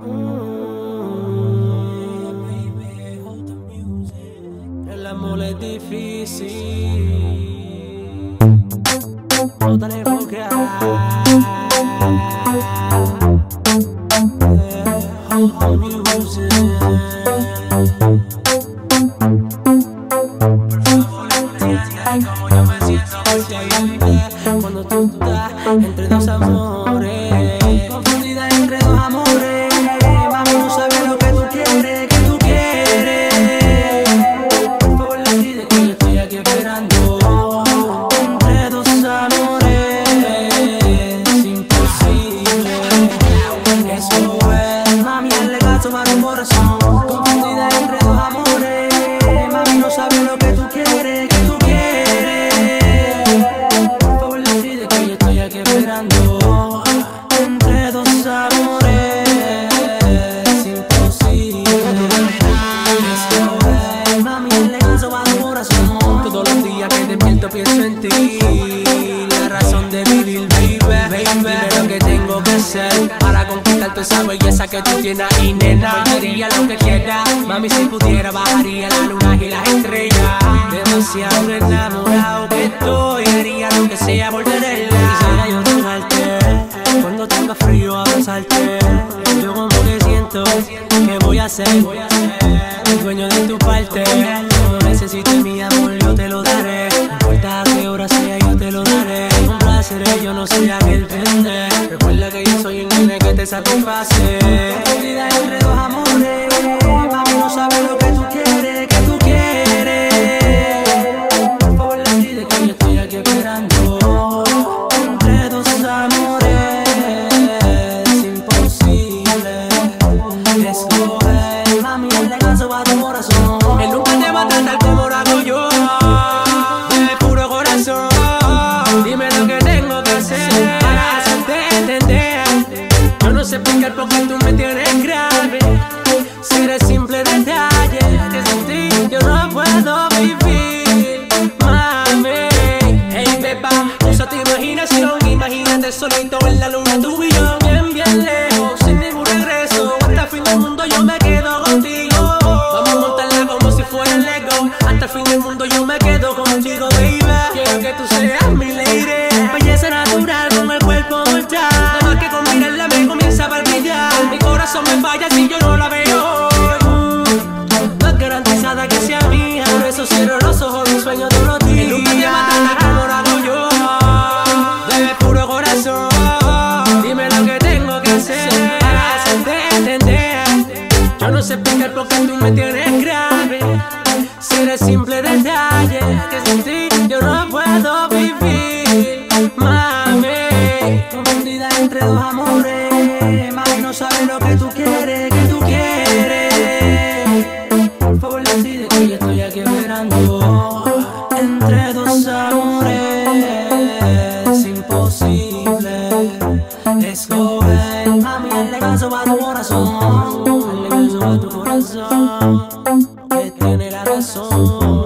El amor es difícil. No te me siento. Cuando tú estás entre dos amores, toda esa belleza que tú tienes ahí, nena. Haría lo que quiera, mami, si pudiera bajaría la luna y las estrellas. Demasiado enamorado que estoy, haría lo que sea por tenerla. Quisiera yo cuando tenga frío abrazarte. Yo como que siento que voy a ser el dueño de tu parte. Cuando necesites mi amor, satisface. Confundida entre dos amores. Mami, no sabes lo que tú quieres. Solito en la luna, tú y yo. Bien, bien lejos, sin ningún regreso. Hasta el fin del mundo yo me quedo contigo. Vamos a montarla como si fuera Lego. Hasta el fin del mundo yo me quedo contigo, baby. Quiero que tú seas mi lady. Belleza natural con el cuerpo mortal. Nada más que con mirarla me comienza a palpitar. Mi corazón me falla si Yo no sé por qué tú me tienes grave. Será simple detalle que sin ti yo no puedo vivir, mami. Confundida entre dos amores, mami no sabes lo que tú quieres, que tú quieres. Por favor, decide que yo estoy aquí esperando. Entre dos amores caso a tu corazón, el caso a tu corazón, que tiene la razón.